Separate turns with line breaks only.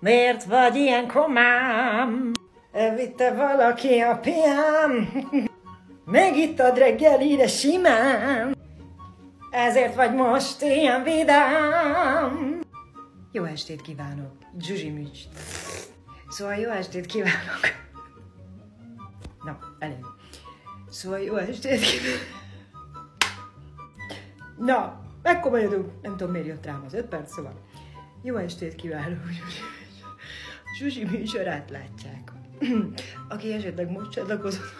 Miért vagy ilyen komám? Elvitte valaki a piám. Megittad reggelire simán. Ezért vagy most ilyen vidám. Jó estét kívánok, Zsuzsi Műcs. Szóval jó estét kívánok. Na, elég. Szóval jó estét kívánok. Na, megkomolyodunk. Nem tudom, miért jött rám az öt perc, szóval. Jó estét kívánok, Zsuzsi műsorát látják. Aki esetleg most csatlakozott